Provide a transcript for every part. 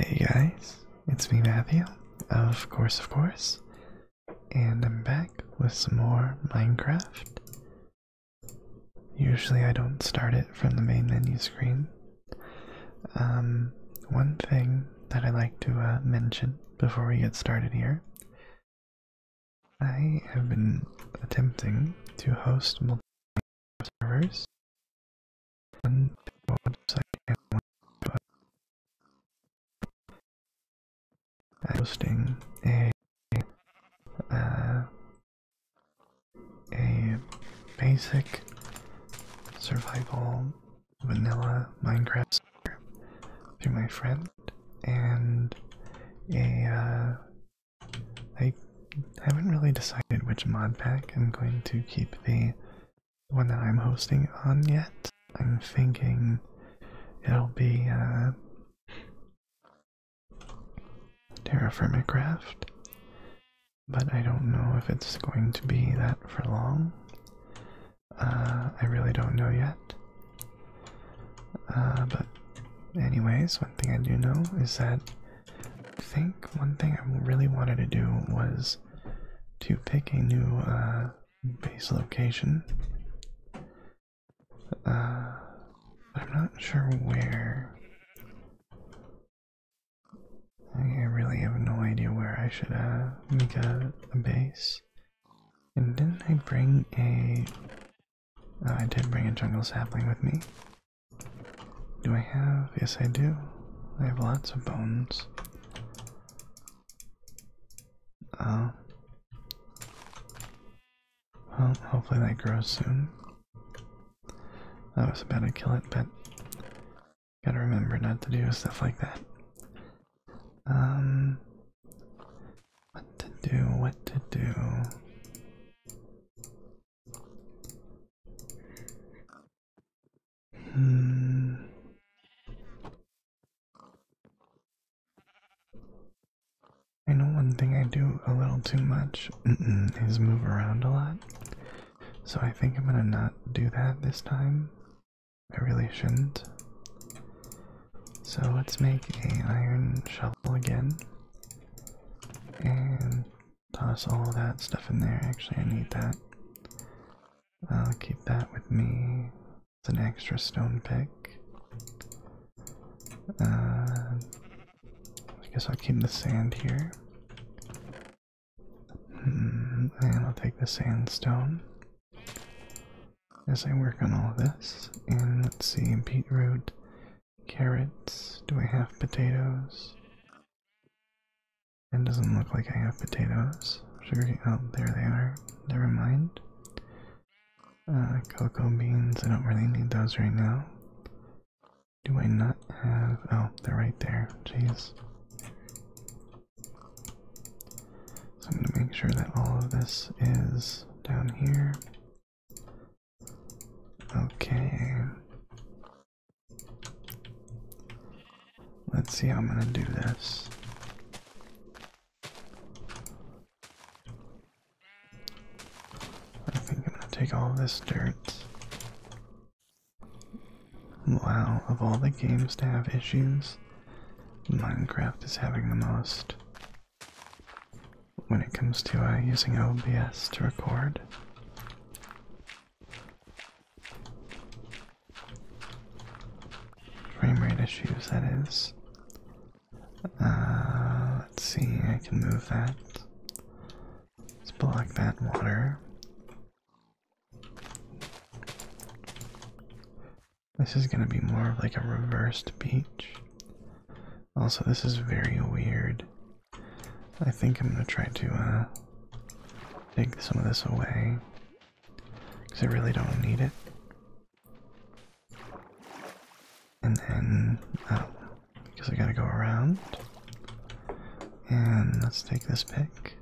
Hey guys, it's me Matthew, of course, of course, and I'm back with some more Minecraft. Usually I don't start it from the main menu screen. Um, one thing that I like to uh, mention before we get started here, I have been attempting to host multiple servers. On the website and hosting a uh, a basic survival vanilla Minecraft server through my friend and a uh, I haven't really decided which mod pack I'm going to keep the one that I'm hosting on yet. I'm thinking it'll be uh, TerraFirmaCraft, but I don't know if it's going to be that for long. Uh, I really don't know yet. Uh, but, anyways, one thing I do know is that I think one thing I really wanted to do was to pick a new uh, base location. Uh, I'm not sure where. Really have no idea where I should uh, make a, a base. And didn't I bring a... Uh, I did bring a jungle sapling with me. Do I have? Yes, I do. I have lots of bones. Oh. Well, hopefully that grows soon. I was about to kill it, but gotta remember not to do stuff like that. Um, what to do, what to do. Hmm. I know one thing I do a little too much is move around a lot. So I think I'm gonna not do that this time. I really shouldn't. So let's make a iron shovel again. And toss all that stuff in there. Actually, I need that. I'll keep that with me. It's an extra stone pick. Uh, I guess I'll keep the sand here. Hmm, and I'll take the sandstone as I work on all this. And let's see, beetroot, carrots. Do I have potatoes? It doesn't look like I have potatoes. Sugar, oh, there they are. Never mind. Uh, cocoa beans, I don't really need those right now. Do I not have, oh, they're right there, jeez. So I'm gonna make sure that all of this is down here. Okay. Let's see how I'm gonna do this. I think I'm gonna take all this dirt. Wow, of all the games to have issues, Minecraft is having the most when it comes to uh, using OBS to record. Frame rate issues, that is. Uh, let's see, I can move that. Let's block that water. This is gonna be more of like a reversed beach. Also, this is very weird. I think I'm gonna try to uh, take some of this away because I really don't need it. And then, oh, because I gotta go around. And let's take this pick.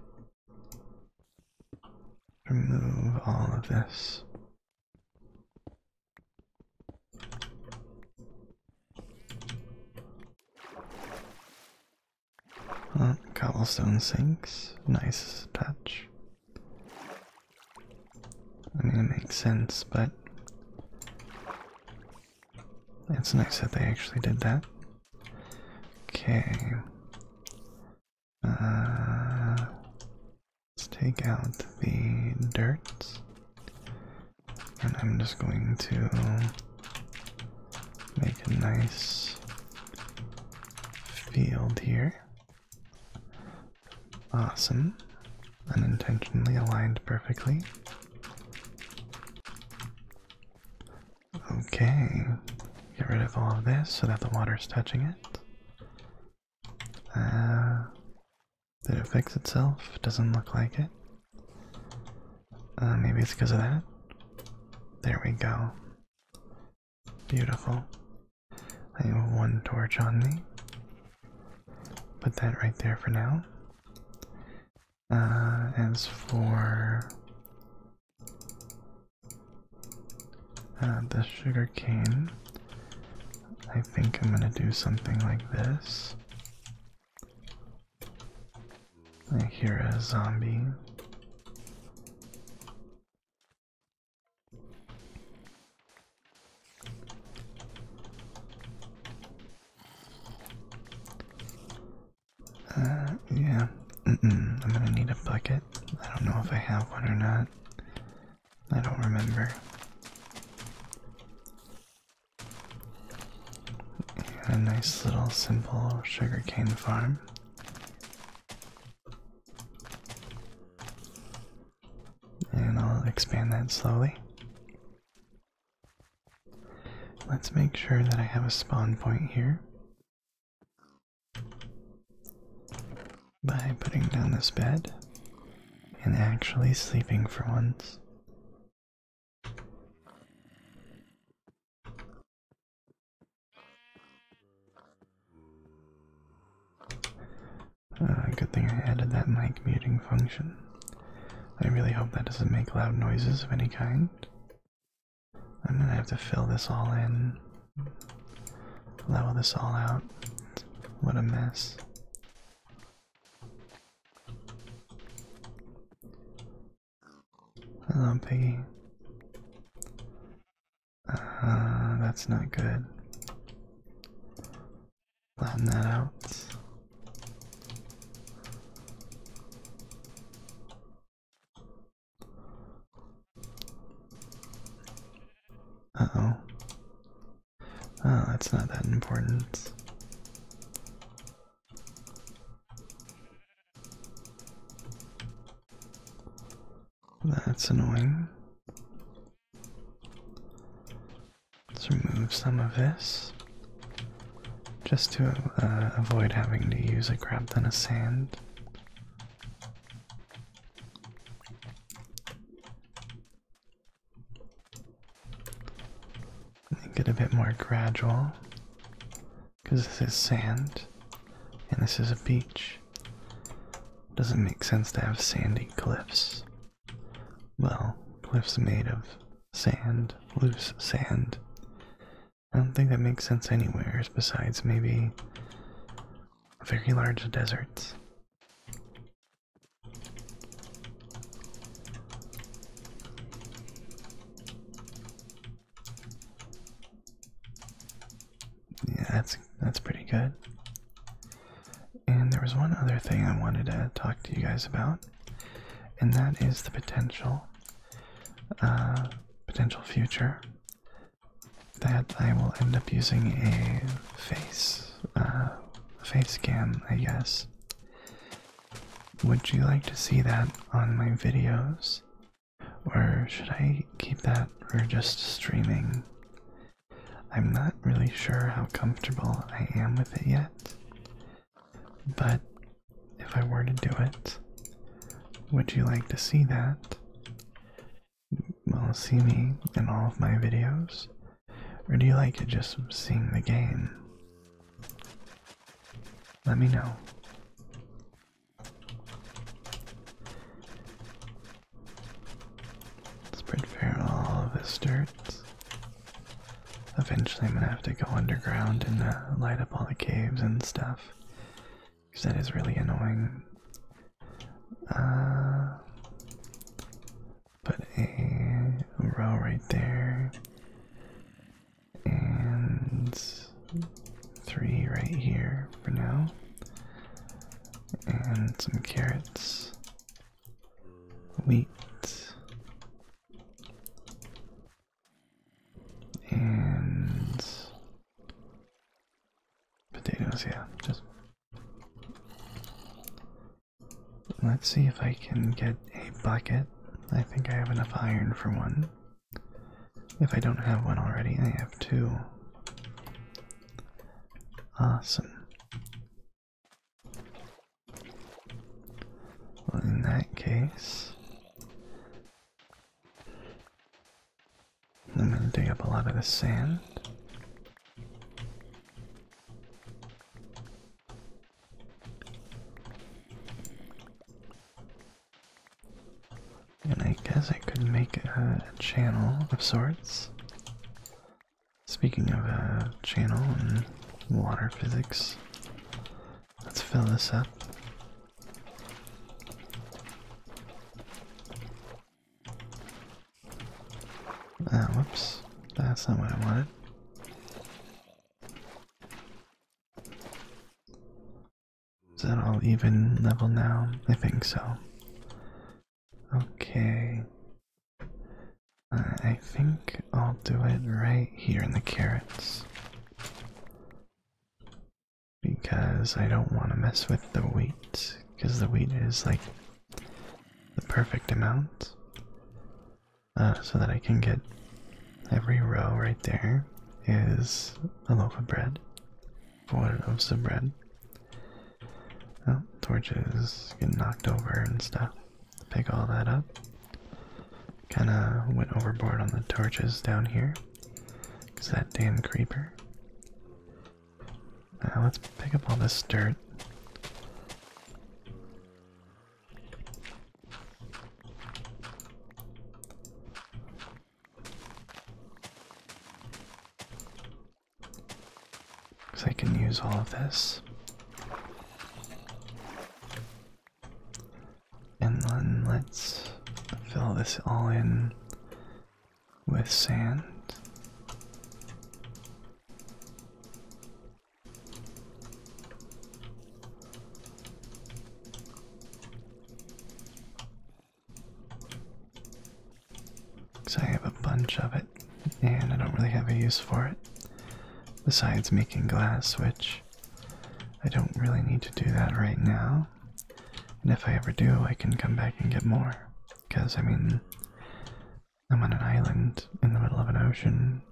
Remove all of this. Uh, cobblestone sinks, nice touch. I mean, it makes sense, but it's nice that they actually did that. Okay. Uh, let's take out the dirt. And I'm just going to make a nice field here. Awesome. Unintentionally aligned perfectly. Okay. Get rid of all of this so that the water's touching it. Uh, did it fix itself? Doesn't look like it. Uh, maybe it's because of that. There we go. Beautiful. I have one torch on me. Put that right there for now. Uh, as for uh, the sugar cane, I think I'm gonna do something like this. I hear a zombie. Uh, yeah. I'm gonna a bucket. I don't know if I have one or not. I don't remember. a nice little simple sugarcane farm. And I'll expand that slowly. Let's make sure that I have a spawn point here by putting down this bed and actually sleeping for once. Uh, good thing I added that mic muting function. I really hope that doesn't make loud noises of any kind. I'm gonna have to fill this all in, level this all out. What a mess. Hello, Piggy. Uh, that's not good. Flatten that out. Uh oh. Oh, that's not that important. That's annoying. Let's remove some of this just to uh, avoid having to use a crap ton a sand. Make it a bit more gradual because this is sand and this is a beach. Doesn't make sense to have sandy cliffs. Well, cliffs made of sand, loose sand. I don't think that makes sense anywhere besides maybe very large deserts. Yeah, that's that's pretty good. And there was one other thing I wanted to talk to you guys about, and that is the potential, uh, potential future that I will end up using a face, uh, face cam, I guess. Would you like to see that on my videos? Or should I keep that for just streaming? I'm not really sure how comfortable I am with it yet. But if I were to do it, would you like to see that? Well, see me in all of my videos? Or do you like just seeing the game? Let me know. Spread fair all of this dirt. Eventually, I'm gonna have to go underground and uh, light up all the caves and stuff. Because that is really annoying. Uh, put a row right there. And three right here for now. And some carrots. Wheat. And potatoes, yeah. Just let's see if I can get a bucket. I think I have enough iron for one. If I don't have one already, I have two. Awesome. Well, in that case, I'm going to dig up a lot of the sand. I could make a, channel of sorts. Speaking of a channel and water physics, let's fill this up. Ah, whoops. That's not what I wanted. Is that all even level now? I think so. Okay. Uh, I think I'll do it right here in the carrots. Because I don't want to mess with the wheat, because the wheat is like the perfect amount. Uh, so that I can get every row right there is a loaf of bread. Four loaves of bread. Oh, torches get knocked over and stuff. Pick all that up. Kinda went overboard on the torches down here. Cause that damn creeper. Now let's pick up all this dirt. Because I can use all of this. And then let's fill this all in with sand. Because I have a bunch of it, and I don't really have a use for it. Besides making glass, which I don't really need to do that right now. And if I ever do, I can come back and get more. Because, I mean, I'm on an island in the middle of an ocean.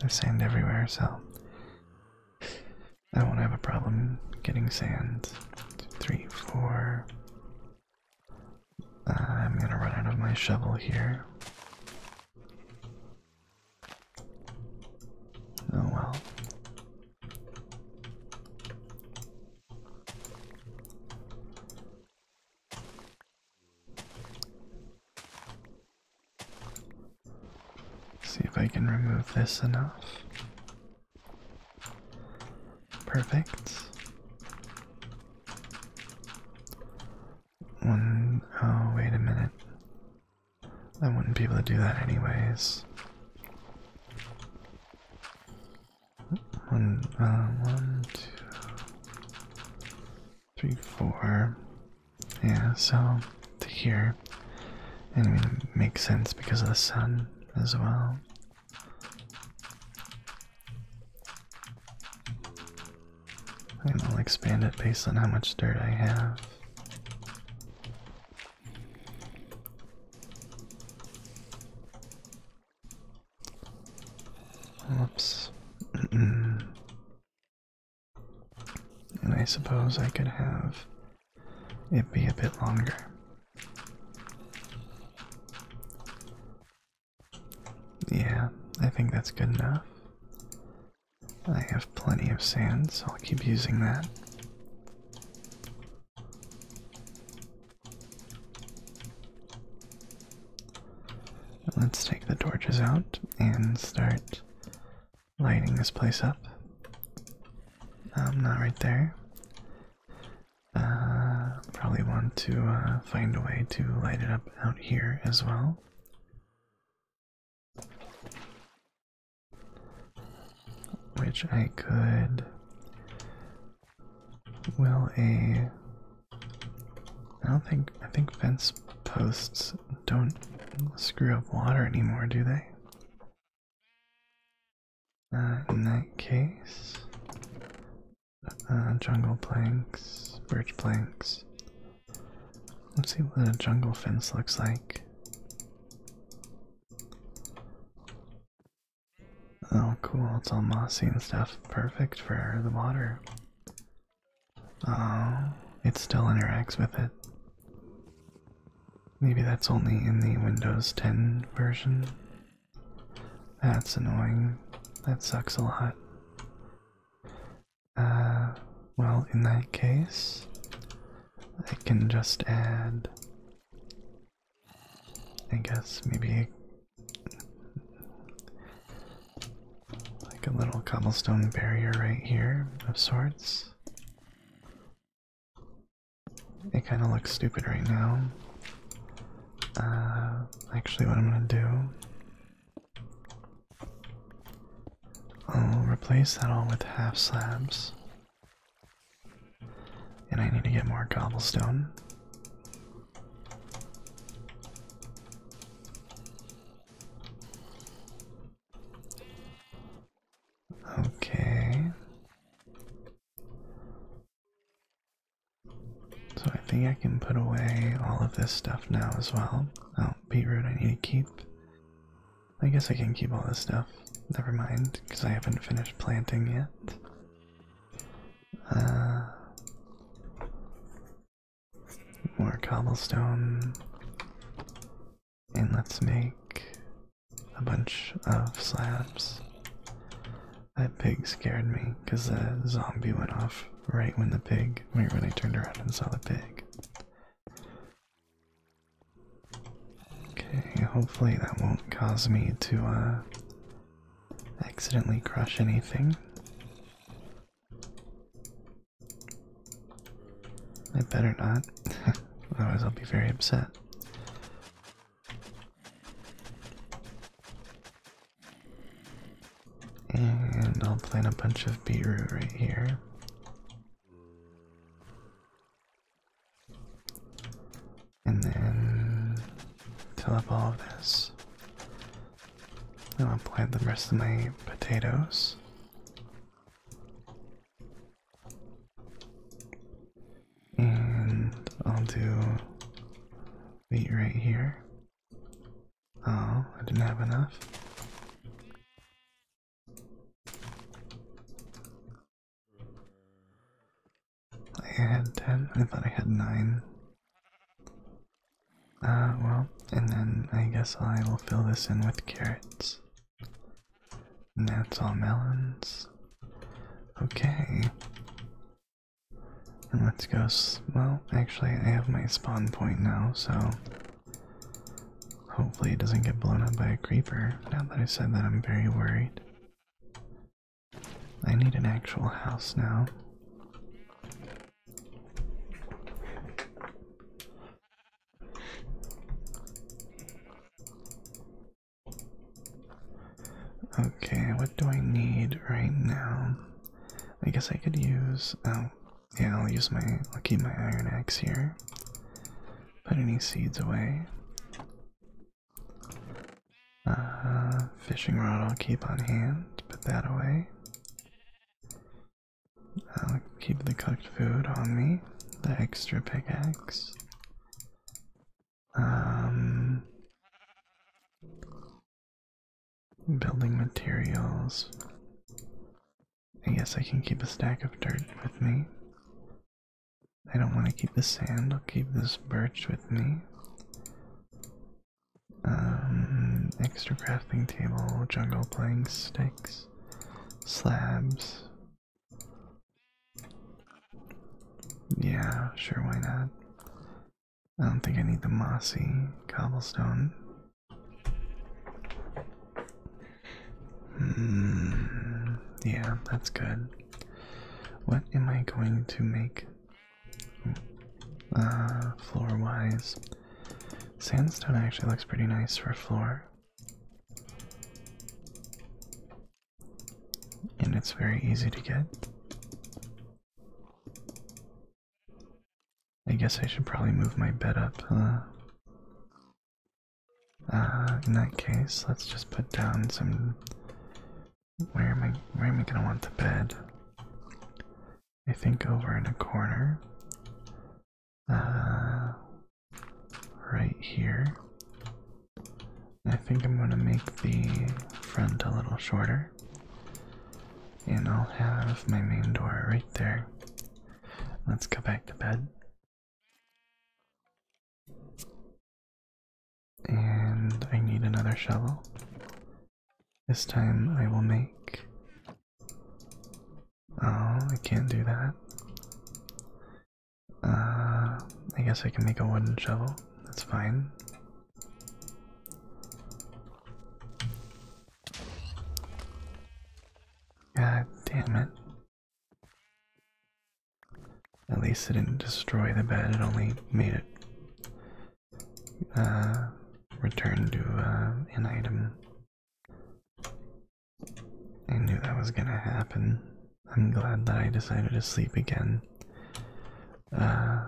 There's sand everywhere, so I won't have a problem getting sand. Three, four. Uh, I'm gonna run out of my shovel here. Oh well. See if Remove this enough. Perfect. One, oh, wait a minute. I wouldn't be able to do that anyways. One, uh, one, two, three, four. Yeah, so to here. And it makes sense because of the sun as well. And I'll expand it based on how much dirt I have. Whoops. and I suppose I could have it be a bit longer. Yeah, I think that's good enough. I have plenty of sand, so I'll keep using that. Let's take the torches out and start lighting this place up. Um, not right there. Uh, probably want to uh, find a way to light it up out here as well. Which I could Will a I don't think I think fence posts don't screw up water anymore, do they? Uh, in that case, uh, jungle planks, birch planks. Let's see what a jungle fence looks like. Oh, cool. It's all mossy and stuff. Perfect for the water. Oh, it still interacts with it. Maybe that's only in the Windows 10 version. That's annoying. That sucks a lot. Uh, well, in that case, I can just add, I guess, maybe a little cobblestone barrier right here of sorts. It kind of looks stupid right now. Uh, actually, what I'm gonna do, I'll replace that all with half slabs. And I need to get more cobblestone. Okay. So I think I can put away all of this stuff now as well. Oh, beetroot I need to keep. I guess I can keep all this stuff. Never mind, because I haven't finished planting yet. Uh, more cobblestone. And let's make a bunch of slabs. That pig scared me because the zombie went off right when the pig, right when I turned around and saw the pig. Okay, hopefully that won't cause me to uh, accidentally crush anything. I better not, otherwise I'll be very upset. And I'll plant a bunch of beetroot right here. And then fill up all of this. Then I'll plant the rest of my potatoes. And I'll do wheat right here. Oh, I didn't have enough. I had 10. I thought I had 9. Uh, well, and then I guess I will fill this in with carrots. And that's all melons. Okay. And let's go. well, actually, I have my spawn point now, so hopefully it doesn't get blown up by a creeper. Now that I said that, I'm very worried. I need an actual house now. Okay, what do I need right now? I guess I could use. Oh, yeah, I'll use my. I'll keep my iron axe here. Put any seeds away. Uh, fishing rod I'll keep on hand. Put that away. I'll keep the cooked food on me. The extra pickaxe. Um, building materials. I guess I can keep a stack of dirt with me. I don't want to keep the sand, I'll keep this birch with me. Um, extra crafting table, jungle planks, sticks, slabs. Yeah, sure, why not? I don't think I need the mossy cobblestone. Hmm, yeah, that's good. What am I going to make uh, floor wise? Sandstone actually looks pretty nice for a floor. And it's very easy to get. I guess I should probably move my bed up? Uh, in that case, let's just put down some. Where am I? Where am I gonna want the bed? I think over in a corner. Uh, right here. I think I'm gonna make the front a little shorter. And I'll have my main door right there. Let's go back to bed. And I need another shovel. This time I will make. Oh, I can't do that. Uh, I guess I can make a wooden shovel. That's fine. God damn it. At least it didn't destroy the bed, it only made it uh, return to uh, an item. I knew that was gonna happen. I'm glad that I decided to sleep again. Uh,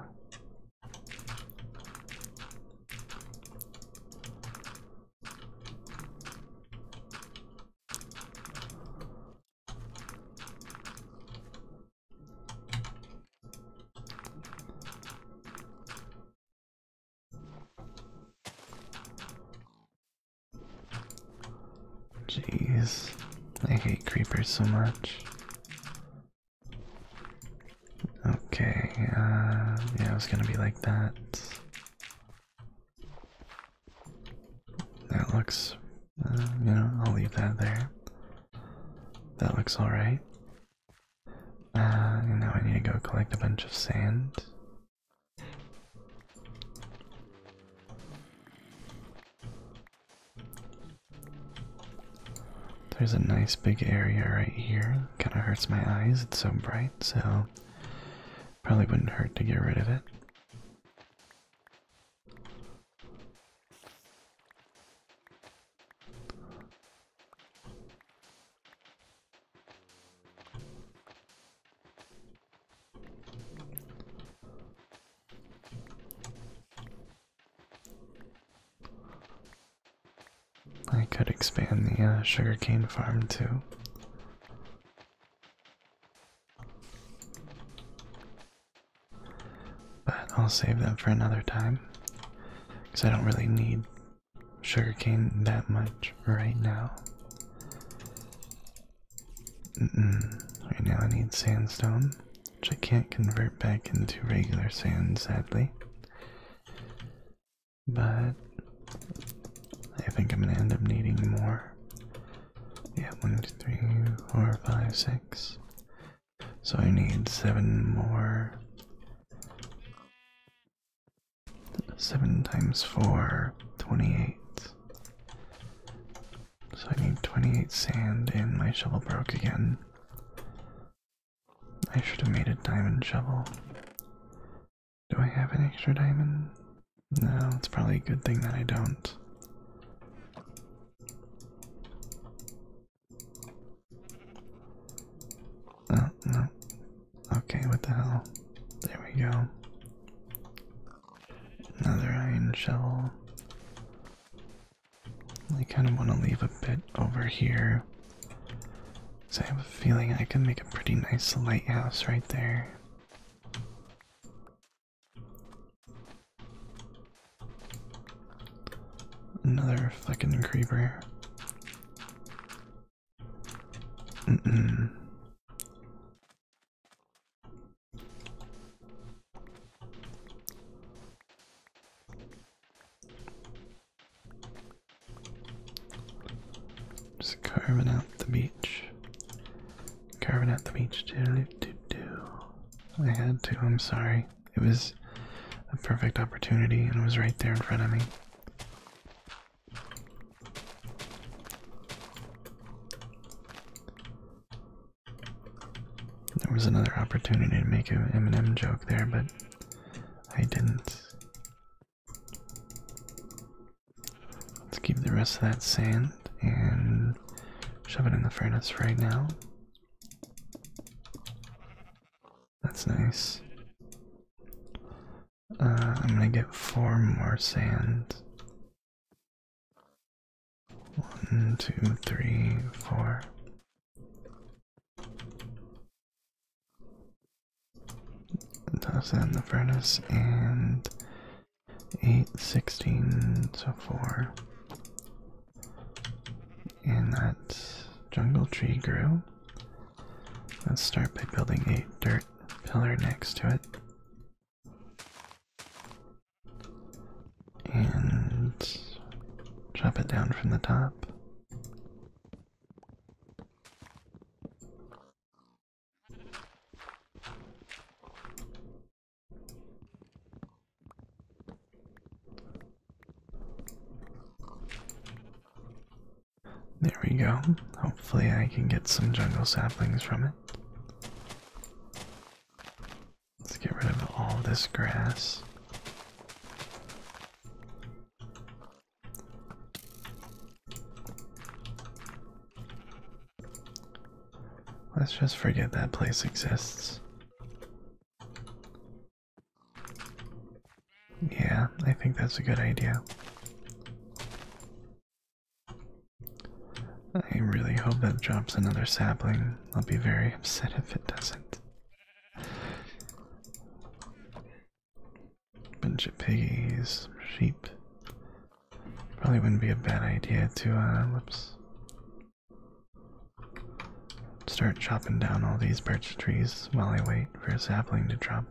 Jeez, I hate creepers so much. Okay, uh, yeah, it was gonna be like that. That looks, uh, you know, I'll leave that there. That looks alright. Uh, and now I need to go collect a bunch of sand. There's a nice big area right here. Kind of hurts my eyes, it's so bright, so probably wouldn't hurt to get rid of it. I could expand the uh, sugarcane farm too. But I'll save that for another time. Because I don't really need sugarcane that much right now. Right now I need sandstone, which I can't convert back into regular sand, sadly. But I think I'm gonna end up needing more. One, two, three, four, five, six. So I need seven more. Seven times four, 28. So I need 28 sand and my shovel broke again. I should have made a diamond shovel. Do I have an extra diamond? No, it's probably a good thing that I don't. Oh, no. Okay, what the hell? There we go. Another iron shovel. I kind of want to leave a bit over here. Because I have a feeling I can make a pretty nice lighthouse right there. Another fucking creeper. Mm-mm. Just to, I'm sorry. It was a perfect opportunity and it was right there in front of me. There was another opportunity to make an Eminem joke there, but I didn't. Let's keep the rest of that sand and shove it in the furnace right now. That's nice. Uh, I'm gonna get four more sand. One, two, three, four. Toss that in the furnace and eight, sixteen, so four. And that jungle tree grew. Let's start by building a dirt pillar next to it. And chop it down from the top. There we go. Hopefully, I can get some jungle saplings from it. Let's get rid of all this grass. Let's just forget that place exists. Yeah, I think that's a good idea. I really hope that drops another sapling. I'll be very upset if it doesn't. Bunch of piggies, sheep. Probably wouldn't be a bad idea to, uh, whoops. Start chopping down all these birch trees while I wait for a sapling to drop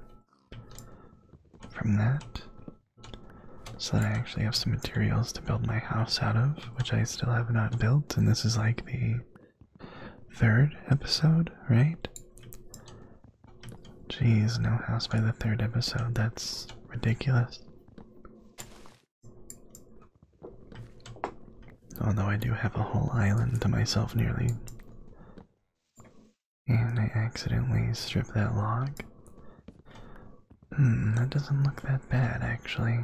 from that so that I actually have some materials to build my house out of, which I still have not built, and this is like the third episode, right? Jeez, no house by the third episode, that's ridiculous. Although I do have a whole island to myself nearly. And I accidentally stripped that log. Hmm, that doesn't look that bad actually.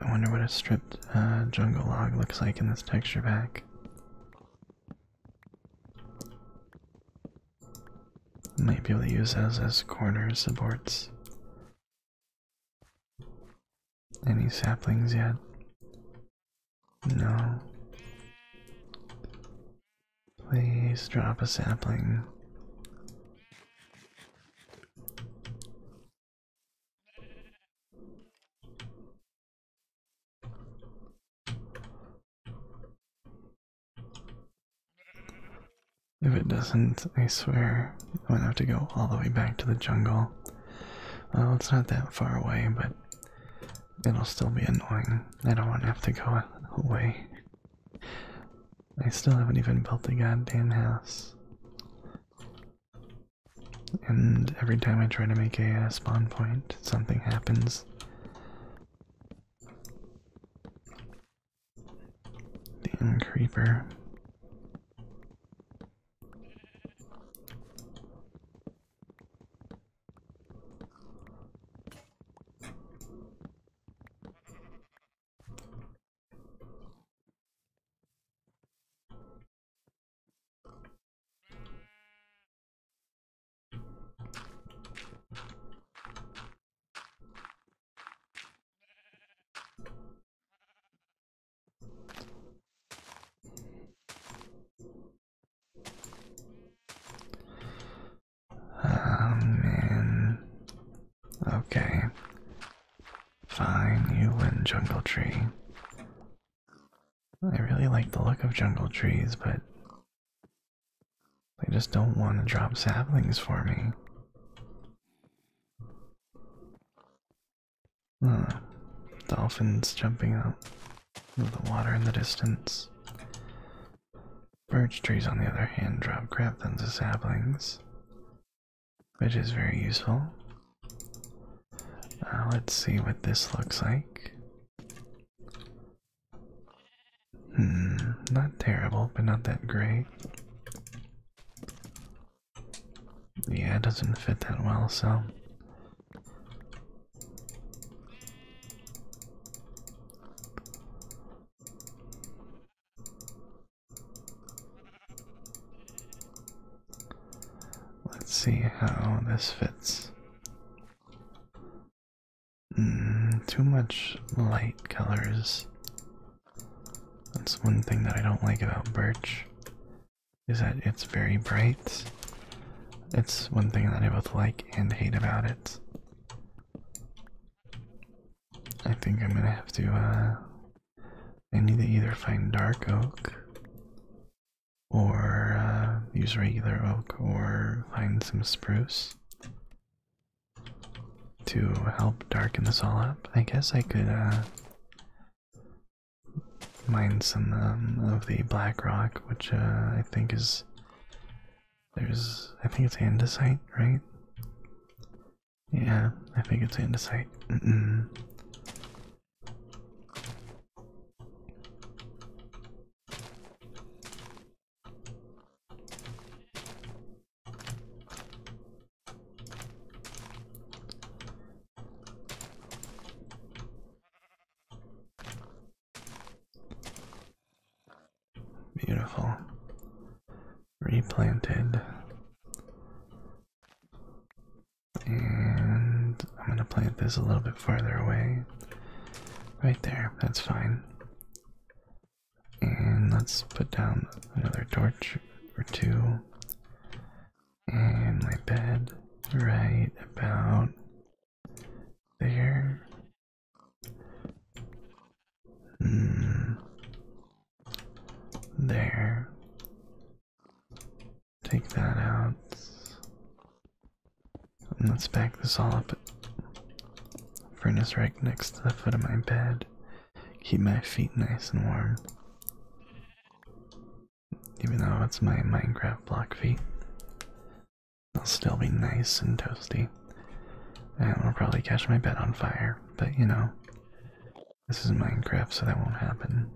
I wonder what a stripped uh, jungle log looks like in this texture pack. Might be able to use those as corner supports. Any saplings yet? No. Please drop a sapling. If it doesn't, I swear I'm gonna have to go all the way back to the jungle. Well, it's not that far away, but it'll still be annoying. I don't want to have to go away. I still haven't even built the goddamn house. And every time I try to make a uh, spawn point, something happens. Damn creeper. Oh man. Okay. Jungle Tree. I really like the look of jungle trees, but they just don't want to drop saplings for me. Dolphins jumping out of the water in the distance. Birch trees, on the other hand, drop crap tons of saplings, which is very useful. Uh, let's see what this looks like. Hmm, not terrible, but not that great. Yeah, it doesn't fit that well, so. Let's see how this fits. too much light colors. That's one thing that I don't like about birch, is that it's very bright. It's one thing that I both like and hate about it. I think I'm gonna have to, uh, I need to either find dark oak or uh, use regular oak or find some spruce to help darken this all up. I guess I could uh, mine some um, of the black rock, which uh, I think is there's I think it's andesite, right? Yeah, I think it's andesite. Beautiful. Replanted. And I'm going to plant this a little bit farther away. Right there, that's fine. And let's put down another torch or two. And my bed right about there. Mm. There. Take that out. And let's back this all up. Furnace right next to the foot of my bed. Keep my feet nice and warm. Even though it's my Minecraft block feet, they'll still be nice and toasty. And I'll probably catch my bed on fire, but you know, this is Minecraft, so that won't happen.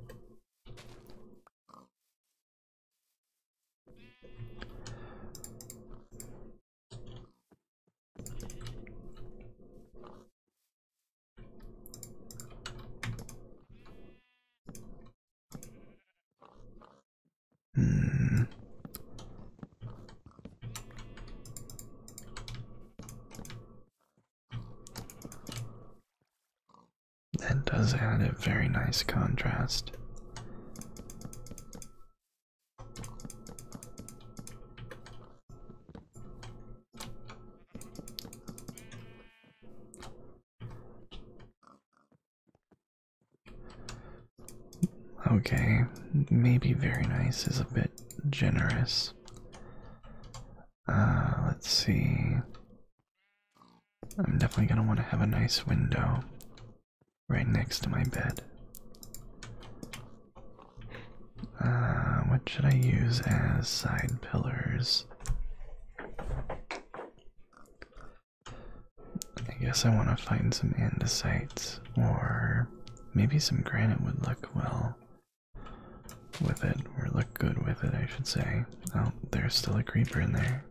That does add a very nice contrast. Okay, maybe very nice is a bit generous. Uh, let's see. I'm definitely gonna want to have a nice window right next to my bed. Uh, what should I use as side pillars? I guess I want to find some andesite or maybe some granite would look well with it, or look good with it, I should say. Oh, there's still a creeper in there.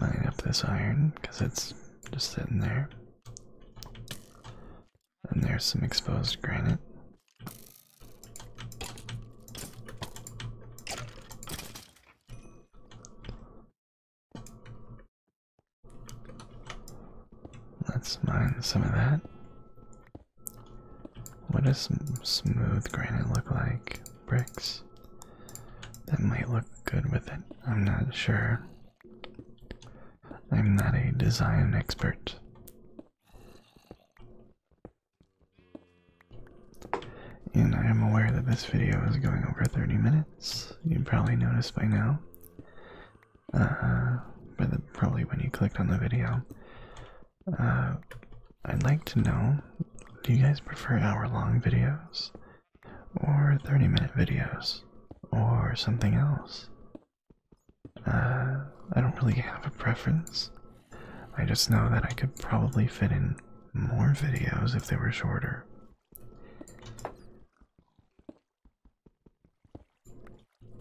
Mine up this iron, because it's just sitting there. And there's some exposed granite. Let's mine some of that. What does smooth granite look like? Bricks? That might look good with it. I'm not sure. I'm not a design expert. And I am aware that this video is going over 30 minutes. You probably noticed by now. Uh, by the, probably when you clicked on the video. Uh, I'd like to know, do you guys prefer hour-long videos? Or 30-minute videos? Or something else? Uh, I don't really have a preference. I just know that I could probably fit in more videos if they were shorter.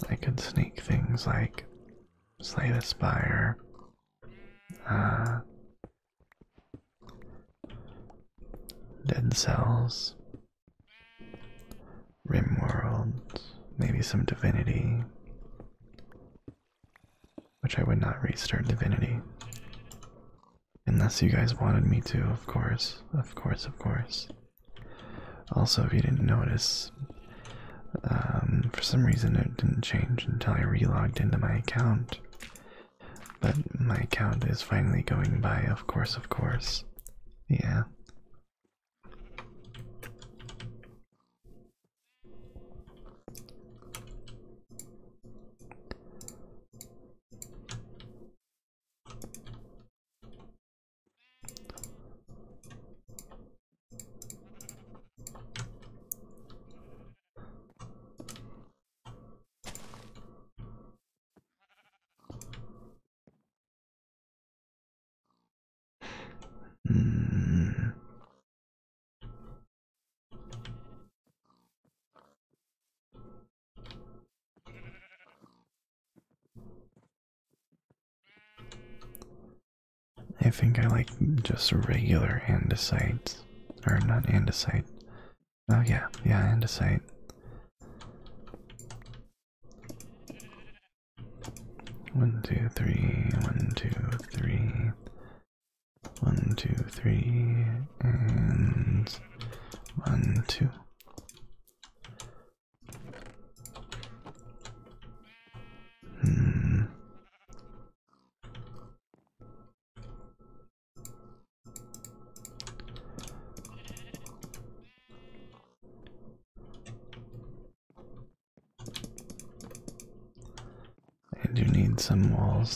I could sneak things like Slay the Spire, uh, Dead Cells, Rimworld, maybe some Divinity, much I would not restart Divinity. Unless you guys wanted me to, of course. Of course, of course. Also, if you didn't notice, um, for some reason it didn't change until I relogged into my account. But my account is finally going by, of course, of course. Yeah. I think I like just regular andesite. Or not andesite. Oh yeah, yeah, andesite. One, two, three, one, two, three. One, two, three, and one, two.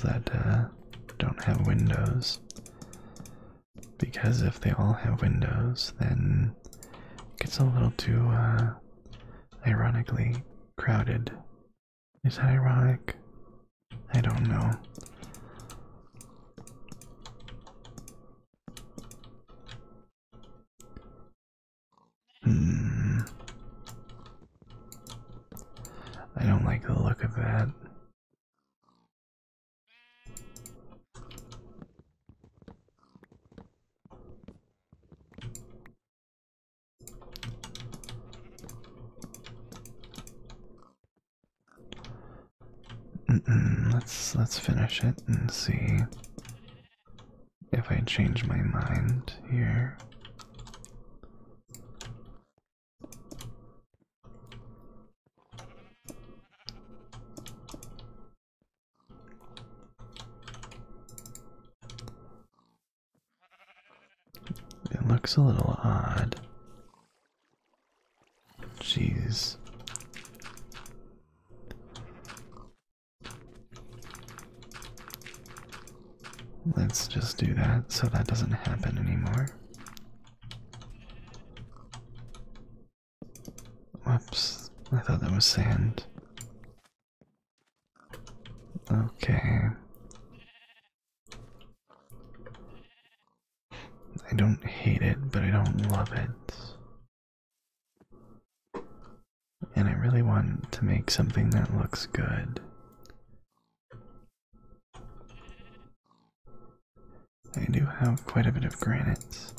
That uh, don't have windows. Because if they all have windows, then it gets a little too, uh, ironically crowded. Is that ironic? I don't know. Hmm. I don't like the look of that. let's and see if I change my mind here. It looks a little odd. Jeez. Let's just do that so that doesn't happen anymore. Whoops, I thought that was sand. Okay. I don't hate it, but I don't love it. And I really want to make something that looks good. I do have quite a bit of granite.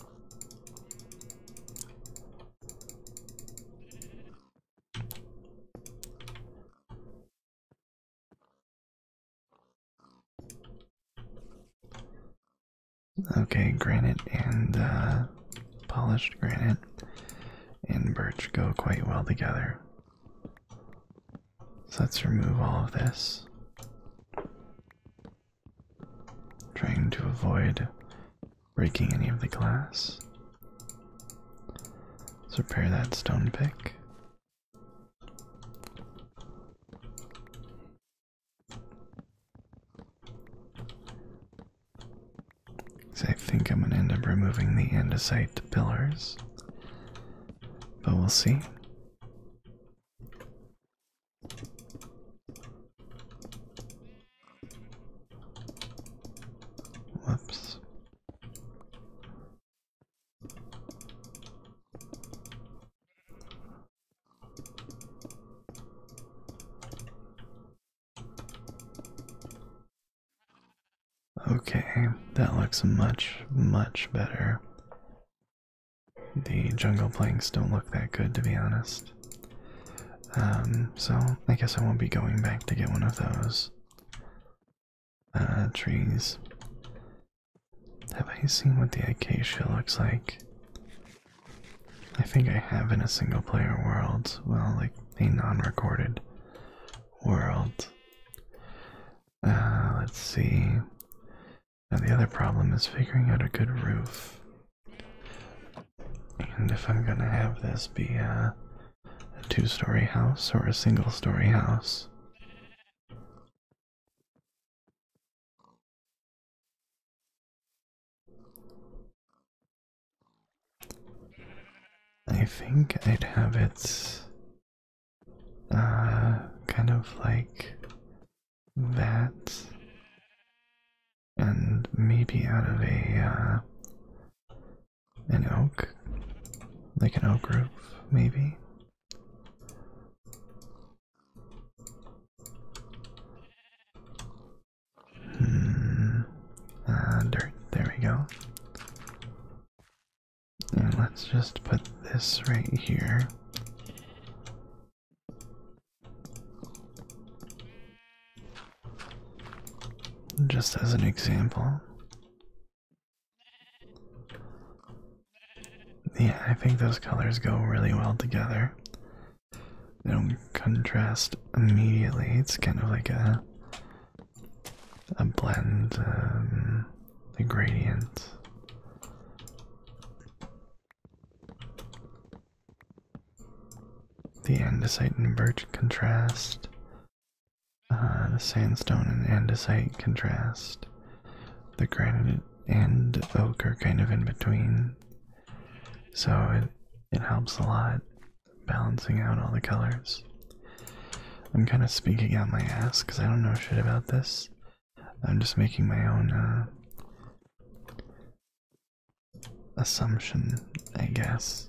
Okay, granite and uh, polished granite and birch go quite well together. So let's remove all of this. Trying to avoid breaking any of the glass. Let's repair that stone pick. I think I'm going to end up removing the andesite pillars. But we'll see. Whoops. Okay, that looks much, much better. The jungle planks don't look that good, to be honest. Um, so I guess I won't be going back to get one of those. uh, trees. Have I seen what the acacia looks like? I think I have in a single player world. Well, like a non recorded world. Uh, let's see. Now, the other problem is figuring out a good roof. And if I'm gonna have this be a, a two story house or a single story house. I think I'd have it uh, kind of like that, and maybe out of a uh, an oak, like an oak roof, maybe. Hmm. Uh, dirt. There we go. And let's just put this right here. Just as an example. Yeah, I think those colors go really well together. They don't contrast immediately. It's kind of like a a blend, um, a gradient. The andesite and birch contrast. Uh, the sandstone and andesite contrast. The granite and oak are kind of in between. So it, it helps a lot balancing out all the colors. I'm kind of speaking out my ass because I don't know shit about this. I'm just making my own uh, assumption, I guess.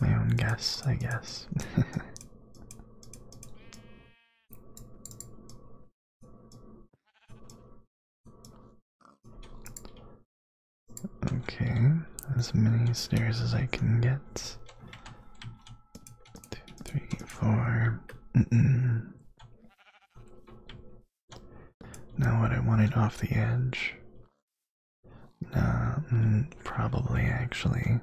My own guess, I guess. okay, as many stairs as I can get. Two, three, four. Now, what I wanted off the edge. Nah, mm, probably actually.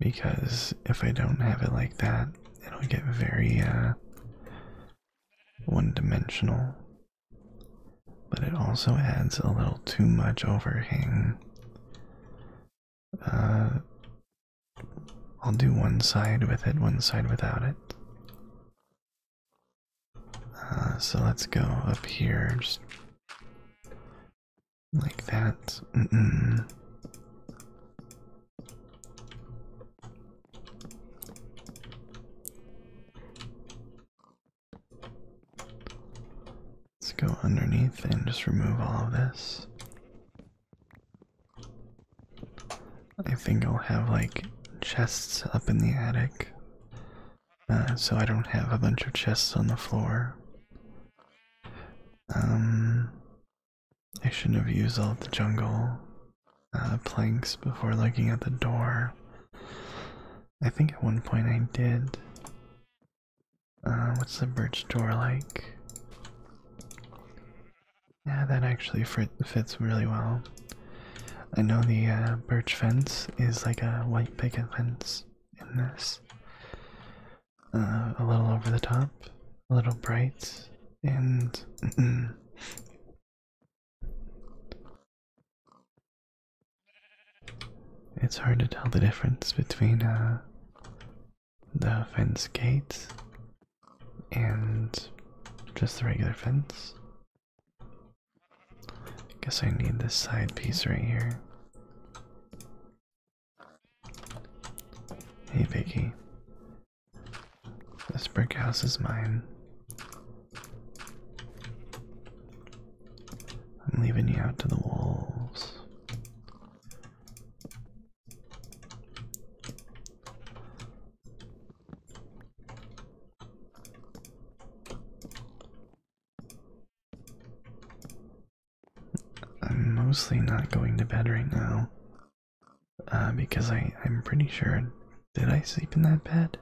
Because if I don't have it like that, it'll get very uh, one dimensional. But it also adds a little too much overhang. Uh, I'll do one side with it, one side without it. Uh, so let's go up here, just like that. Let's go underneath and just remove all of this. I think I'll have like chests up in the attic. Uh, so I don't have a bunch of chests on the floor. Um, I shouldn't have used all the jungle uh, planks before looking at the door. I think at one point I did. Uh, what's the birch door like? Yeah, that actually fits really well. I know the uh, birch fence is like a white picket fence in this. Uh, a little over the top, a little bright, and it's hard to tell the difference between uh, the fence gate and just the regular fence. Guess I need this side piece right here. Hey Vicky. This brick house is mine. I'm leaving you out to the wolves. I'm mostly not going to bed right now. Uh, because I, I'm pretty sure. Did I sleep in that bed?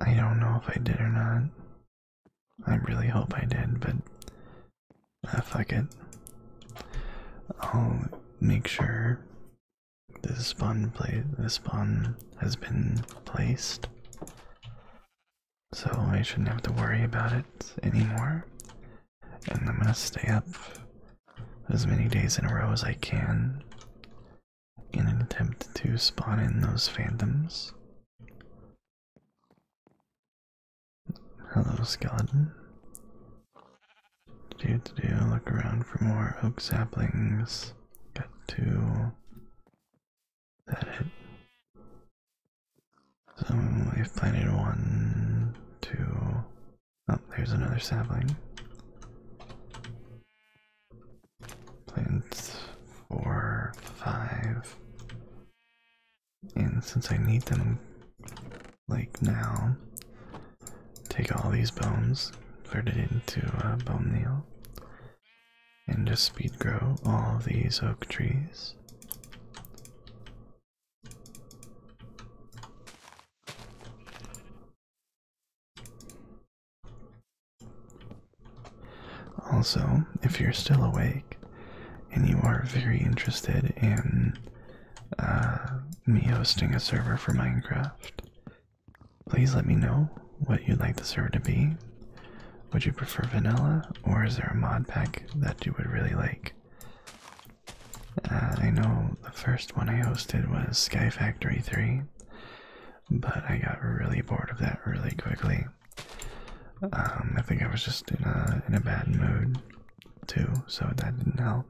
I don't know if I did or not. I really hope I did, but uh, fuck it. I'll make sure the spawn play the spawn has been placed. So I shouldn't have to worry about it anymore. And I'm gonna stay up as many days in a row as I can in an attempt to spawn in those phantoms. Hello, skeleton. Do to do, look around for more oak saplings. Got two. That it. So I've planted one, two. Oh, there's another sapling. Plant four, five. And since I need them like now, take all these bones, convert it into a bone meal, and just speed grow all these oak trees. Also, if you're still awake and you are very interested in uh, me hosting a server for Minecraft, please let me know what you'd like the server to be. Would you prefer vanilla, or is there a mod pack that you would really like? Uh, I know the first one I hosted was Sky Factory 3, but I got really bored of that really quickly. Um, I think I was just in a in a bad mood too, so that didn't help.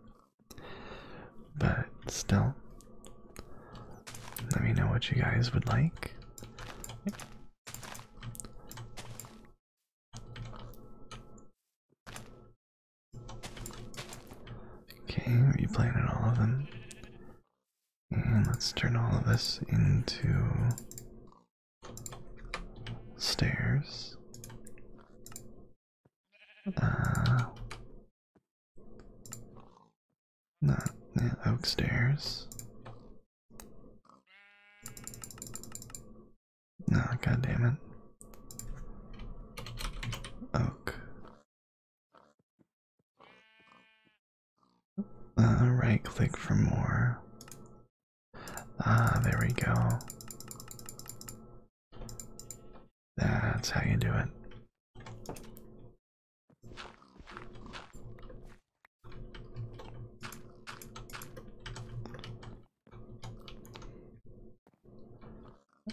Still, let me know what you guys would like. Okay, are you planted all of them. And let's turn all of this into stairs. Uh, not yeah, oak stairs. No, god damn it. Oak. Uh, right click for more. Ah, there we go. That's how you do it.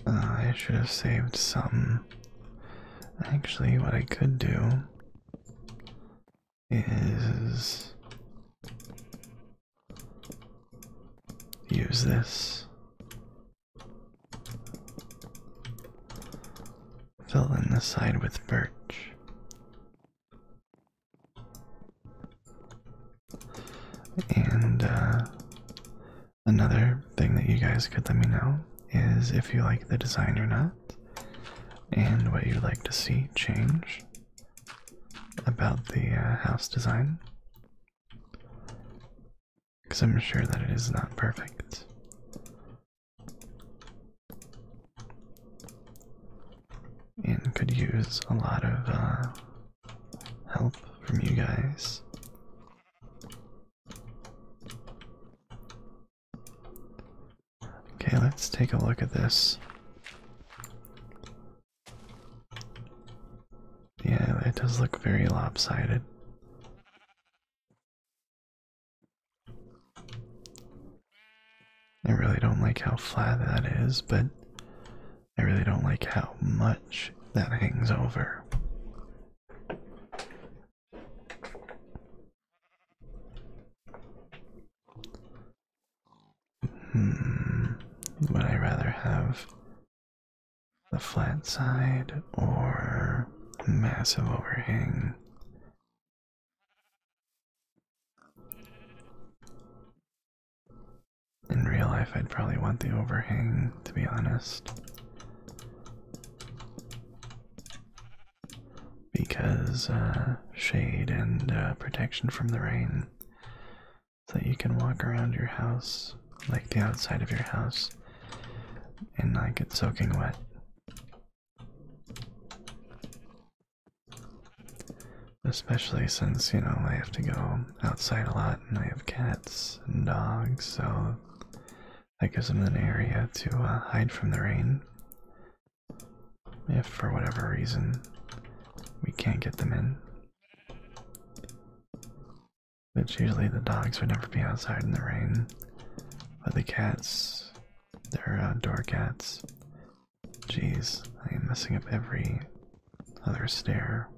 Uh, I should have saved some. Actually, what I could do is use this. Fill in the side with birch. And uh, another thing that you guys could let me know is if you like the design or not, and what you'd like to see change about the uh, house design. Because I'm sure that it is not perfect. And could use a lot of uh, help from you guys. Okay, let's take a look at this. Yeah, it does look very lopsided. I really don't like how flat that is, but I really don't like how much that hangs over. Hmm, would I rather have the flat or massive overhang? In real life, I'd probably want the overhang, to be honest. Because uh, shade and uh, protection from the rain, so that you can walk around your house, like the outside of your house, and not get soaking wet. Especially since, you know, I have to go outside a lot and I have cats and dogs, so that gives them an area to uh, hide from the rain. If for whatever reason we can't get them in. Which usually the dogs would never be outside in the rain. But the cats, they're outdoor cats. Jeez, I am messing up every other stair.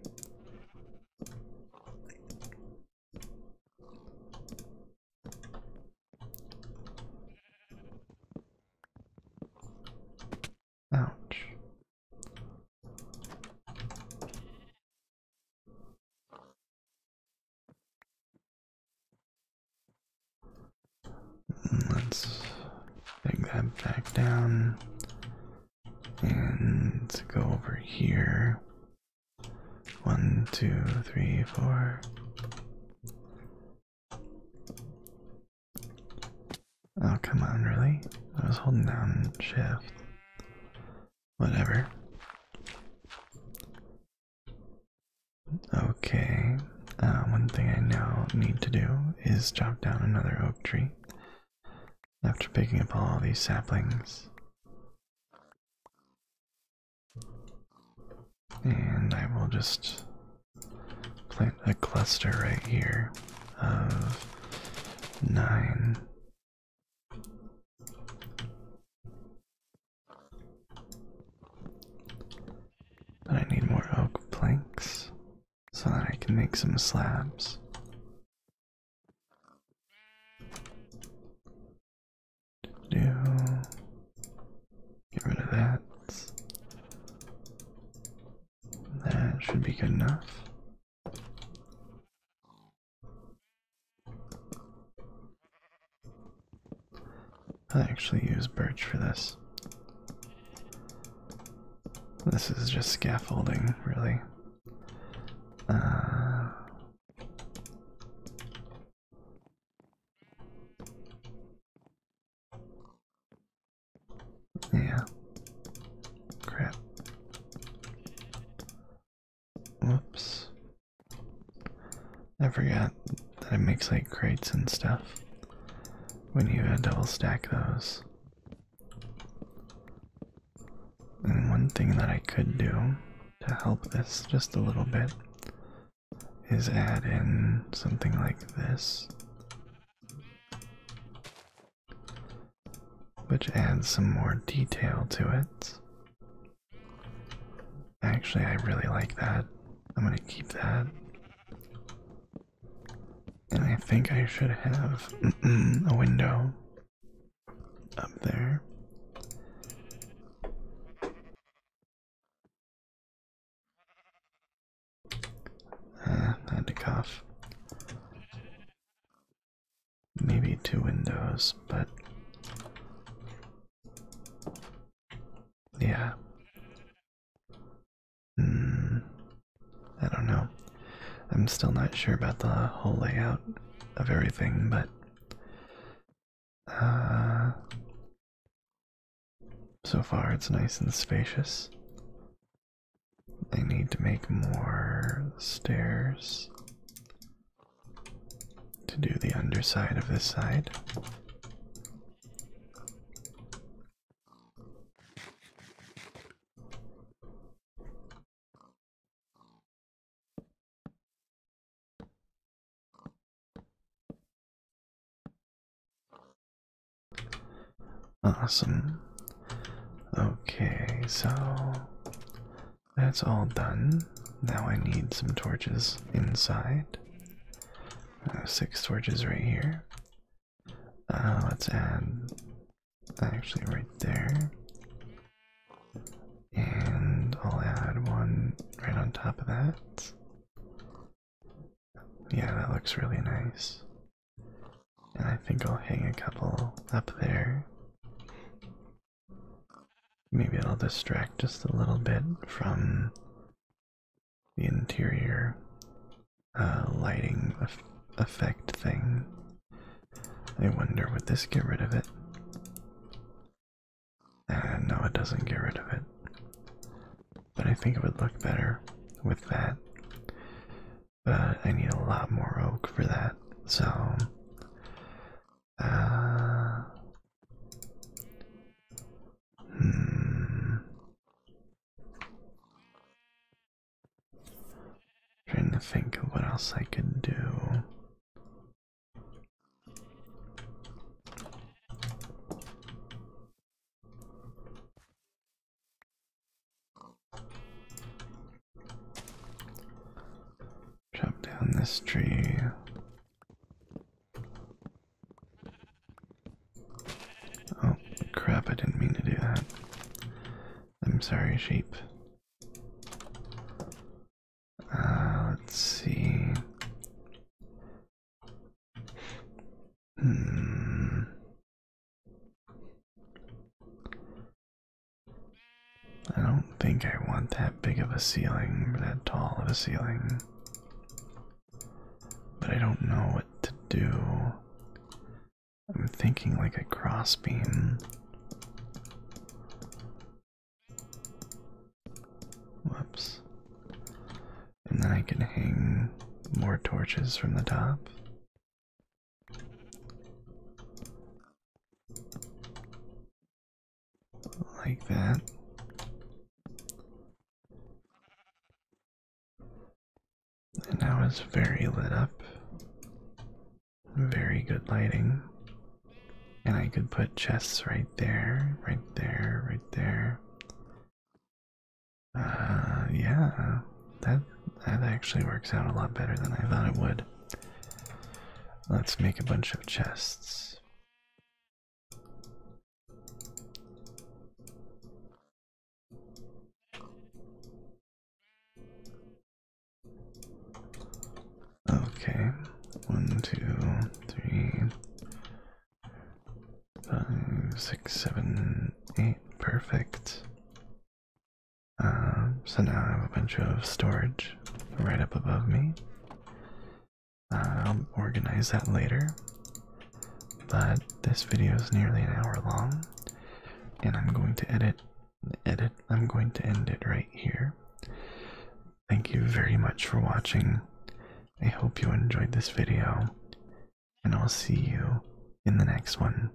Ouch. Let's take that back down and go over here. One, two, three, four. Oh, come on, really? I was holding down shift. Whatever. Okay, uh, one thing I now need to do is chop down another oak tree after picking up all these saplings. And I will just plant a cluster right here of nine. But I need more oak planks so that I can make some slabs. Do get rid of that. That should be good enough. I actually use birch for this. This is just scaffolding, really. Uh, yeah. Crap. Whoops. I forgot that it makes like crates and stuff when you uh, double stack those. And one thing that I could do to help this just a little bit is add in something like this, which adds some more detail to it. Actually, I really like that. I'm gonna keep that. And I think I should have a window up there. Uh, I had to cough. Maybe two windows, but yeah. Hmm. I don't know. I'm still not sure about the whole layout of everything, but uh, so far it's nice and spacious. I need to make more stairs to do the underside of this side. Awesome. Okay, so that's all done. Now I need some torches inside. Six torches right here. Uh, let's add, actually, right there. And I'll add one right on top of that. Yeah, that looks really nice. And I think I'll hang a couple up there. Maybe it'll distract just a little bit from the interior uh, lighting effect thing. I wonder, would this get rid of it? Uh, no, it doesn't get rid of it. But I think it would look better with that. but I need a lot more oak for that. So, uh, Trying to think of what else I could do. Chop down this tree. Oh, crap, I didn't mean to do that. I'm sorry, sheep. Uh, let's see. Hmm. I don't think I want that big of a ceiling, that tall of a ceiling. But I don't know what to do. I'm thinking like a crossbeam. Whoops. And then I can hang more torches from the top. Like that. And now it's very lit up. Very good lighting. And I could put chests right there, right there, right there. Uh, yeah, that that actually works out a lot better than I thought it would. Let's make a bunch of chests. Okay, one, two, three, five, six, seven, eight. Perfect. Um, so now I have a bunch of storage right up above me. I'll organize that later. But this video is nearly an hour long, and I'm going to edit. Edit. I'm going to end it right here. Thank you very much for watching. I hope you enjoyed this video, and I'll see you in the next one.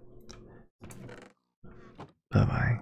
Bye bye.